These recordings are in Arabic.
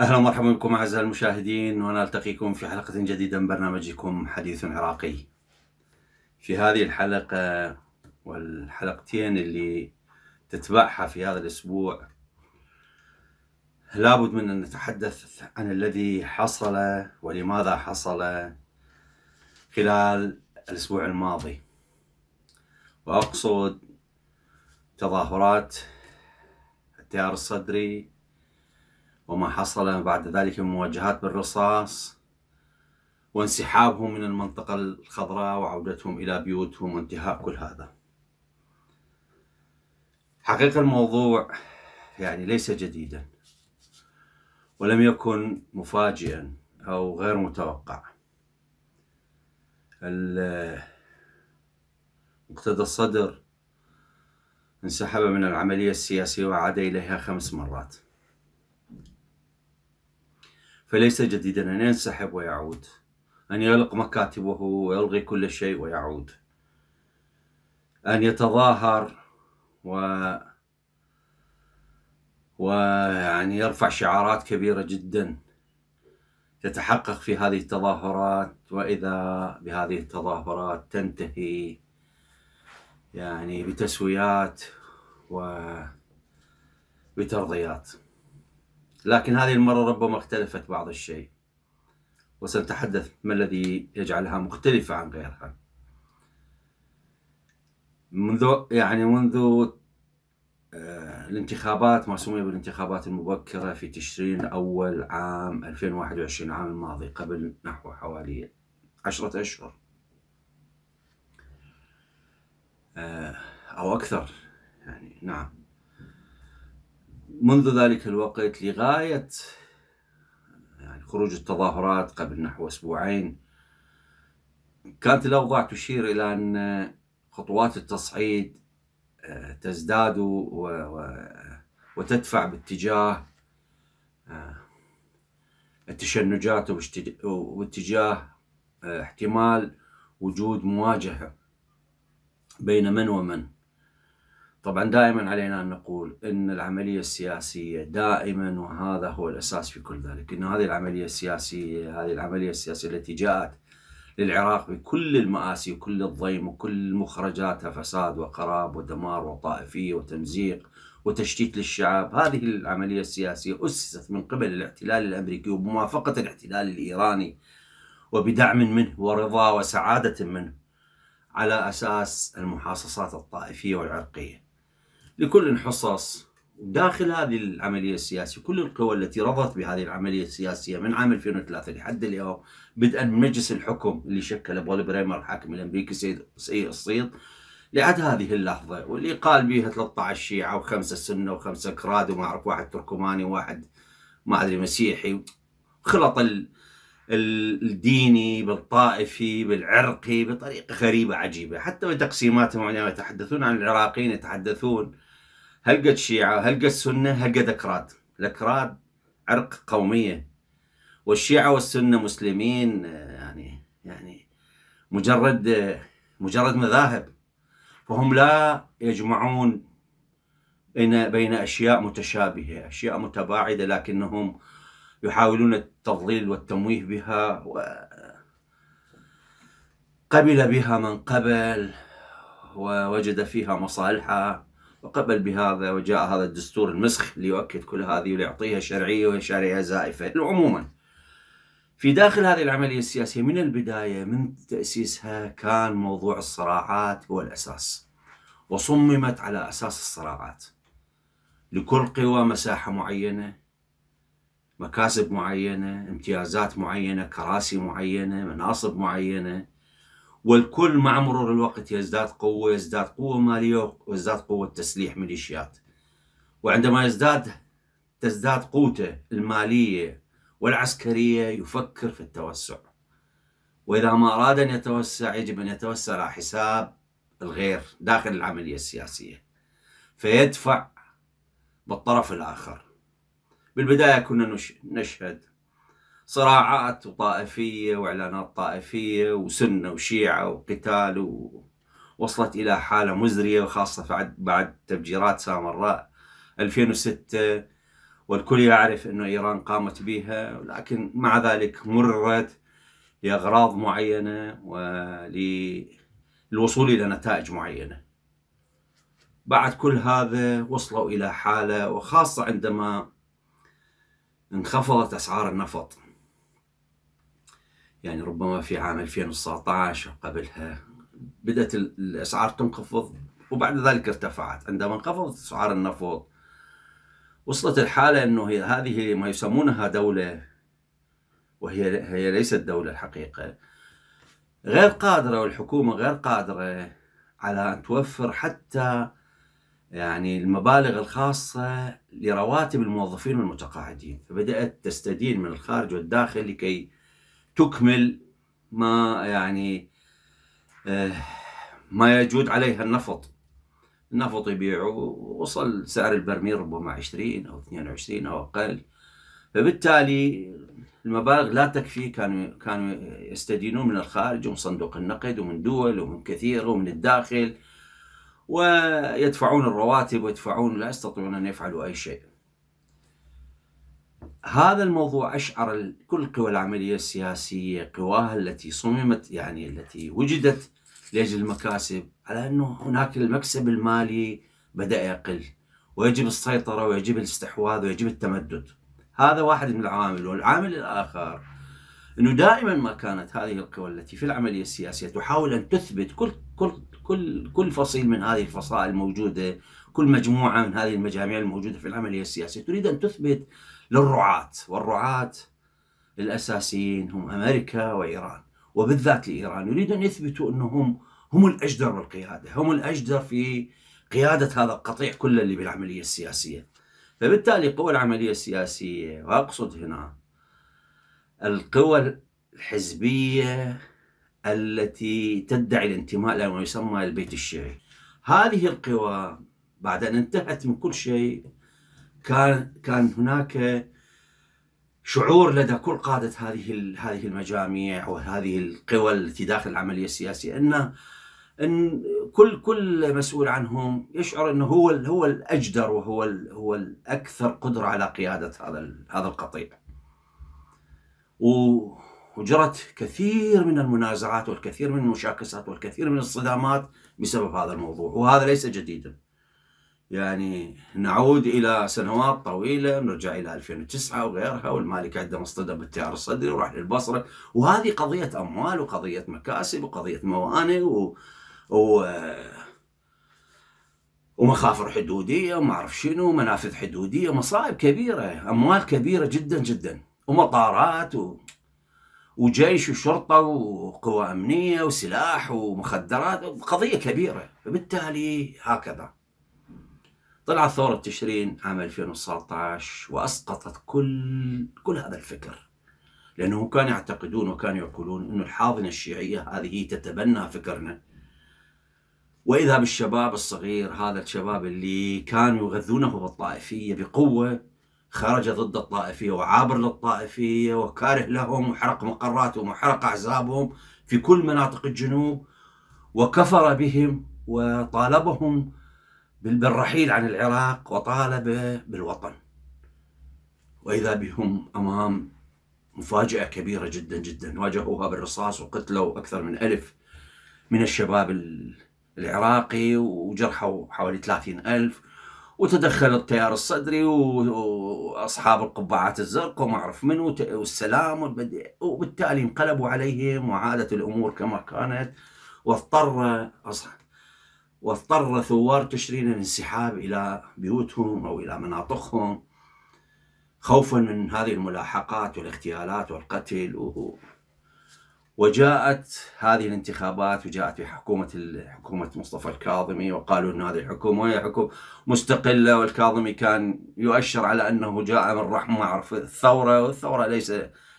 أهلا ومرحبا بكم أعزائي المشاهدين ونلتقيكم في حلقة جديدة من برنامجكم حديث عراقي. في هذه الحلقة والحلقتين اللي تتبعها في هذا الأسبوع لابد من أن نتحدث عن الذي حصل ولماذا حصل خلال الأسبوع الماضي. وأقصد تظاهرات التيار الصدري وما حصل بعد ذلك من مواجهات بالرصاص وانسحابهم من المنطقة الخضراء وعودتهم إلى بيوتهم وانتهاء كل هذا حقيقة الموضوع يعني ليس جديدا ولم يكن مفاجئا أو غير متوقع. مقتدى الصدر انسحب من العملية السياسية وعاد إليها خمس مرات. فليس جديدا أن ينسحب ويعود أن يغلق مكاتبه ويلغي كل شيء ويعود أن يتظاهر و ويعني يرفع شعارات كبيرة جدا تتحقق في هذه التظاهرات وإذا بهذه التظاهرات تنتهي يعني بتسويات وبترضيات لكن هذه المرة ربما اختلفت بعض الشيء وسنتحدث ما الذي يجعلها مختلفة عن غيرها. منذ يعني منذ الانتخابات ما سمي بالانتخابات المبكرة في تشرين الأول عام 2021 العام الماضي قبل نحو حوالي عشرة أشهر. آه، أو أكثر يعني نعم. منذ ذلك الوقت لغاية يعني خروج التظاهرات قبل نحو أسبوعين كانت الأوضاع تشير إلى أن خطوات التصعيد آه، تزداد وتدفع باتجاه آه، التشنجات واتجاه آه، احتمال وجود مواجهة بين من ومن. طبعا دائما علينا أن نقول أن العملية السياسية دائما وهذا هو الأساس في كل ذلك أن هذه العملية السياسية هذه العملية السياسية التي جاءت للعراق بكل المآسي وكل الضيم وكل مخرجاتها فساد وقراب ودمار وطائفية وتمزيق وتشتيت للشعب. هذه العملية السياسية أسست من قبل الاحتلال الأمريكي وبموافقة الاحتلال الإيراني وبدعم منه ورضا وسعادة منه على أساس المحاصصات الطائفية والعرقية. لكل حصص داخل هذه العملية السياسية كل القوى التي رضت بهذه العملية السياسية من عام 2003 لحد اليوم بدءا من مجلس الحكم اللي شكله بول بريمر الحاكم الأمريكي سيد الصيد. لعد هذه اللحظة واللي قال بها 13 شيعة وخمسة سنة وخمسة كراد وما أعرف واحد تركماني وواحد ما أدري مسيحي. خلط الديني بالطائفي بالعرقي بطريقة غريبة عجيبة. حتى بتقسيماتهم عندما يتحدثون عن العراقيين يتحدثون هل قد شيعة هل قد سنة هل قد أكراد. الأكراد عرق قومية. والشيعة والسنة مسلمين يعني يعني مجرد مجرد مذاهب. فهم لا يجمعون بين بين أشياء متشابهة، أشياء متباعدة لكنهم يحاولون التضليل والتمويه بها قبل بها من قبل ووجد فيها مصالحها وقبل بهذا وجاء هذا الدستور المسخ ليؤكد كل هذه وليعطيها شرعية ويشاريها زائفة. عموما في داخل هذه العملية السياسية من البداية من تأسيسها كان موضوع الصراعات هو الأساس وصممت على أساس الصراعات. لكل قوى مساحة معينة مكاسب معينة امتيازات معينة كراسي معينة مناصب معينة والكل مع مرور الوقت يزداد قوة يزداد قوة مالية ويزداد قوة تسليح ميليشيات وعندما يزداد تزداد قوته المالية والعسكرية يفكر في التوسع. وإذا ما أراد أن يتوسع يجب أن يتوسع على حساب الغير داخل العملية السياسية. فيدفع بالطرف الآخر. بالبداية كنا نشهد صراعات وطائفية وإعلانات طائفية وسنة وشيعة وقتال ووصلت إلى حالة مزرية وخاصة بعد بعد تفجيرات سامراء 2006 والكل يعرف أنه إيران قامت بها ولكن مع ذلك مرت لأغراض معينة وللوصول إلى نتائج معينة. بعد كل هذا وصلوا إلى حالة وخاصة عندما انخفضت أسعار النفط. يعني ربما في عام 2019 قبلها بدأت الأسعار تنخفض وبعد ذلك ارتفعت. عندما انخفضت أسعار النفط وصلت الحالة أنه هذه ما يسمونها دولة وهي هي ليست دولة الحقيقة غير قادرة والحكومة غير قادرة على أن توفر حتى يعني المبالغ الخاصة لرواتب الموظفين والمتقاعدين. فبدأت تستدين من الخارج والداخل لكي تكمل ما يعني آه، ما يجود عليها النفط النفط يبيعوا وصل سعر البرميل ربما 20 أو 22 أو أقل فبالتالي المبالغ لا تكفي كانوا كانوا يستدينون من الخارج ومن صندوق النقد ومن دول ومن كثير ومن الداخل ويدفعون الرواتب ويدفعون لا يستطيعون أن يفعلوا أي شيء. هذا الموضوع أشعر كل قوى العملية السياسية قواها التي صممت يعني التي وجدت لأجل المكاسب على أنه هناك المكسب المالي بدأ يقل ويجب السيطرة ويجب الاستحواذ ويجب التمدد. هذا واحد من العوامل والعامل الآخر أنه دائما ما كانت هذه القوى التي في العملية السياسية تحاول أن تثبت كل كل كل كل فصيل من هذه الفصائل الموجودة كل مجموعة من هذه المجاميع الموجودة في العملية السياسية تريد أن تثبت للرعاة والرعاة الأساسيين هم أمريكا وإيران وبالذات لإيران يريدون أن يثبتوا أنهم هم الأجدر بالقيادة هم الأجدر في قيادة هذا القطيع كله اللي بالعملية السياسية. فبالتالي قوى العملية السياسية وأقصد هنا القوى الحزبية التي تدعي الانتماء إلى ما يسمى البيت الشيعي. هذه القوى بعد أن انتهت من كل شيء كان كان هناك شعور لدى كل قادة هذه هذه المجاميع وهذه القوى التي داخل العملية السياسية أن إن كل كل مسؤول عنهم يشعر إنه هو هو الأجدر وهو هو الأكثر قدرة على قيادة هذا هذا القطيع. وجرت كثير من المنازعات والكثير من المشاكسات والكثير من الصدامات بسبب هذا الموضوع وهذا ليس جديدا. يعني نعود إلى سنوات طويلة نرجع إلى 2009 وغيرها والمالك عندما اصطدم بالتيار الصدري وراح للبصرة. وهذه قضية أموال وقضية مكاسب وقضية موانئ و و ومخافر حدودية وما أعرف شنو منافذ حدودية مصائب كبيرة أموال كبيرة جدا جدا ومطارات و... وجيش وشرطة وقوى أمنية وسلاح ومخدرات قضية كبيرة. فبالتالي هكذا. طلعت ثورة تشرين عام 2019 وأسقطت كل كل هذا الفكر. لانهم كانوا يعتقدون وكانوا يقولون إنه الحاضنة الشيعية هذه تتبنى فكرنا. وإذا بالشباب الصغير هذا الشباب اللي كانوا يغذونه بالطائفية بقوة خرج ضد الطائفية وعابر للطائفية وكاره لهم وحرق مقراتهم وحرق أحزابهم في كل مناطق الجنوب وكفر بهم وطالبهم بالرحيل عن العراق وطالب بالوطن. وإذا بهم أمام مفاجأة كبيرة جدا جدا واجهوها بالرصاص وقتلوا أكثر من ألف من الشباب العراقي وجرحوا حوالي 30 ألف. وتدخل التيار الصدري وأصحاب القبعات الزرق وما أعرف منو والسلام وبالتالي انقلبوا عليهم وعادت الأمور كما كانت. واضطر واضطر ثوار تشرين الانسحاب إلى بيوتهم أو إلى مناطقهم خوفا من هذه الملاحقات والاغتيالات والقتل. وجاءت هذه الانتخابات وجاءت حكومة حكومة مصطفى الكاظمي وقالوا أن هذه الحكومة هي حكومة مستقلة والكاظمي كان يؤشر على أنه جاء من رحمة عرف الثورة والثورة ليس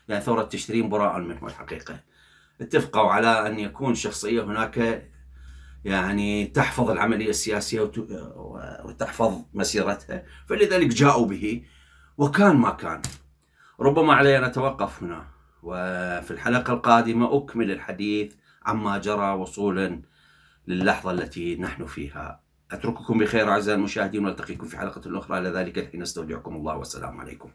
يعني ثورة تشرين براء منه الحقيقة. اتفقوا على أن يكون شخصية هناك يعني تحفظ العملية السياسية وتحفظ مسيرتها. فلذلك جاءوا به وكان ما كان. ربما علي أن أتوقف هنا وفي الحلقة القادمة أكمل الحديث عما جرى وصولا للحظة التي نحن فيها. أترككم بخير أعزائي المشاهدين ونلتقيكم في حلقة أخرى. على ذلك الحين أستودعكم الله والسلام عليكم.